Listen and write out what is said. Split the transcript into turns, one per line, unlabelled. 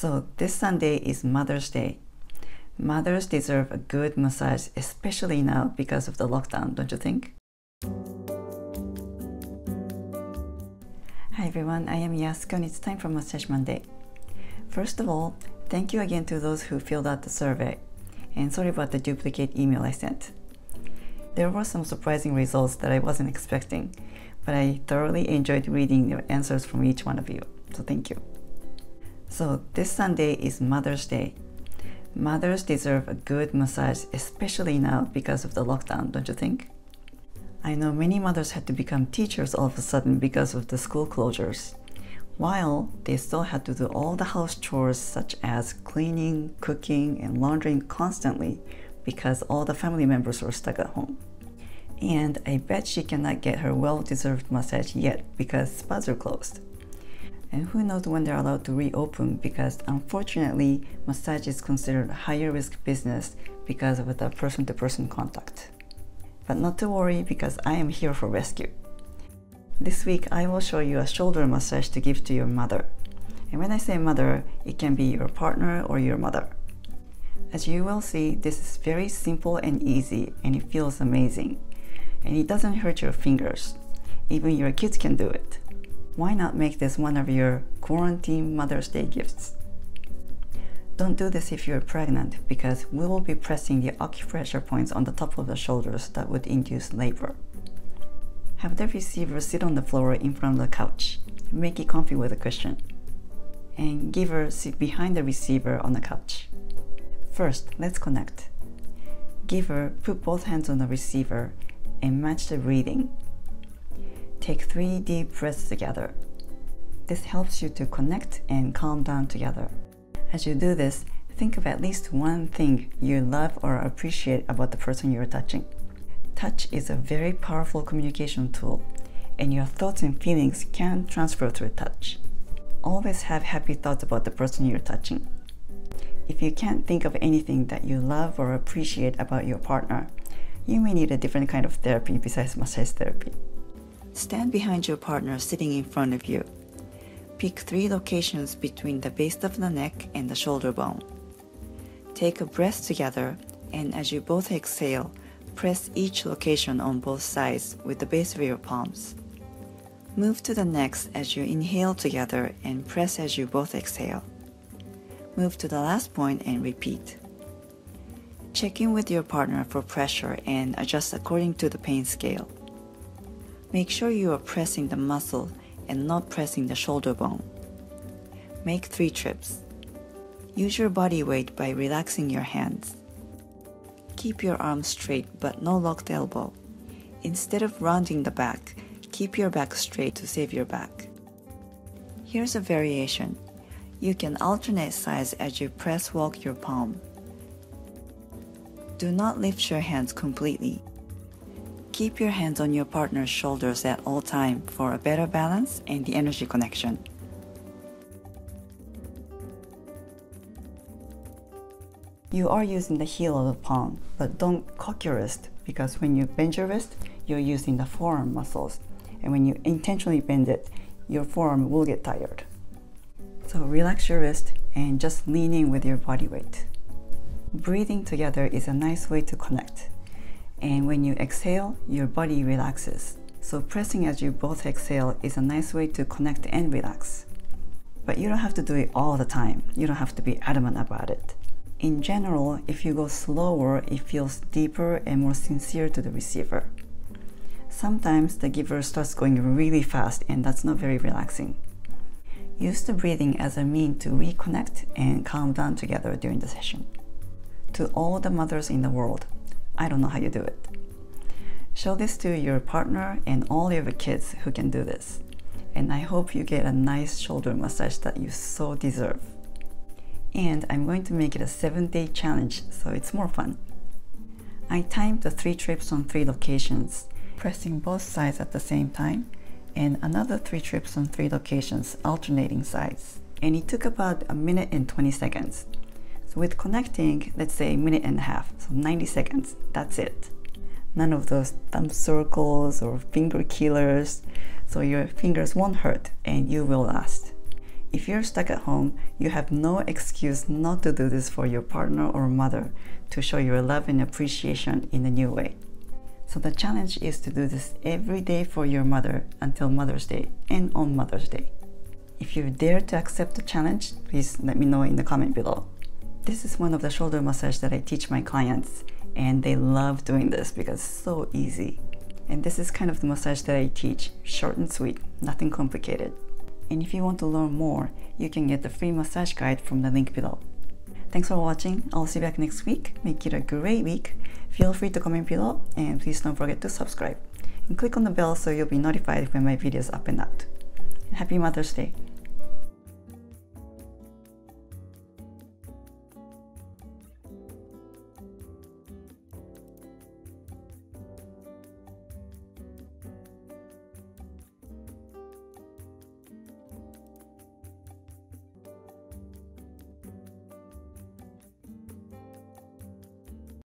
So this Sunday is Mother's Day. Mothers deserve a good massage, especially now because of the lockdown, don't you think? Hi everyone, I am Yasuko and it's time for Massage Monday. First of all, thank you again to those who filled out the survey, and sorry about the duplicate email I sent. There were some surprising results that I wasn't expecting, but I thoroughly enjoyed reading your answers from each one of you, so thank you. So this Sunday is Mother's Day. Mothers deserve a good massage, especially now because of the lockdown, don't you think? I know many mothers had to become teachers all of a sudden because of the school closures, while they still had to do all the house chores such as cleaning, cooking, and laundering constantly because all the family members were stuck at home. And I bet she cannot get her well deserved massage yet because spas are closed. And who knows when they're allowed to reopen because unfortunately, massage is considered a higher risk business because of the person to person contact. But not to worry because I am here for rescue. This week I will show you a shoulder massage to give to your mother. And when I say mother, it can be your partner or your mother. As you will see, this is very simple and easy and it feels amazing. And it doesn't hurt your fingers. Even your kids can do it. Why not make this one of your quarantine Mother's Day gifts? Don't do this if you're pregnant because we will be pressing the acupressure points on the top of the shoulders that would induce labor. Have the receiver sit on the floor in front of the couch. Make it comfy with a cushion. And give her sit behind the receiver on the couch. First, let's connect. Give her put both hands on the receiver and match the breathing. Take three deep breaths together. This helps you to connect and calm down together. As you do this, think of at least one thing you love or appreciate about the person you're touching. Touch is a very powerful communication tool, and your thoughts and feelings can transfer through touch. Always have happy thoughts about the person you're touching. If you can't think of anything that you love or appreciate about your partner, you may need a different kind of therapy besides massage therapy. Stand behind your partner sitting in front of you Pick three locations between the base of the neck and the shoulder bone. Take a breath together, and as you both exhale, press each location on both sides with the base of your palms. Move to the next as you inhale together and press as you both exhale. Move to the last point and repeat. Check in with your partner for pressure and adjust according to the pain scale. Make sure you are pressing the muscle and not pressing the shoulder bone. Make three trips. Use your body weight by relaxing your hands. Keep your arms straight but no locked elbow. Instead of rounding the back, keep your back straight to save your back. Here's a variation. You can alternate sides as you press walk your palm. Do not lift your hands completely. Keep your hands on your partner's shoulders at all time for a better balance and the energy connection. You are using the heel of the palm, but don't cock your wrist because when you bend your wrist, you're using the forearm muscles. And when you intentionally bend it, your forearm will get tired. So relax your wrist and just lean in with your body weight. Breathing together is a nice way to connect. And when you exhale, your body relaxes. So pressing as you both exhale is a nice way to connect and relax. But you don't have to do it all the time. You don't have to be adamant about it. In general, if you go slower, it feels deeper and more sincere to the receiver. Sometimes the giver starts going really fast and that's not very relaxing. Use the breathing as a mean to reconnect and calm down together during the session. To all the mothers in the world, I don't know how you do it. Show this to your partner and all your kids who can do this. And I hope you get a nice shoulder massage that you so deserve. And I'm going to make it a seven day challenge so it's more fun. I timed the three trips on three locations, pressing both sides at the same time, and another three trips on three locations, alternating sides. And it took about a minute and 20 seconds. So with connecting, let's say minute and a half, so 90 seconds, that's it. None of those thumb circles or finger killers, so your fingers won't hurt and you will last. If you're stuck at home, you have no excuse not to do this for your partner or mother to show your love and appreciation in a new way. So the challenge is to do this every day for your mother until Mother's Day and on Mother's Day. If you dare to accept the challenge, please let me know in the comment below. This is one of the shoulder massage that I teach my clients and they love doing this because it's so easy. And this is kind of the massage that I teach, short and sweet, nothing complicated. And if you want to learn more, you can get the free massage guide from the link below. Thanks for watching. I'll see you back next week. Make it a great week. Feel free to comment below and please don't forget to subscribe. And click on the bell so you'll be notified when my videos up and out. Happy Mother's Day.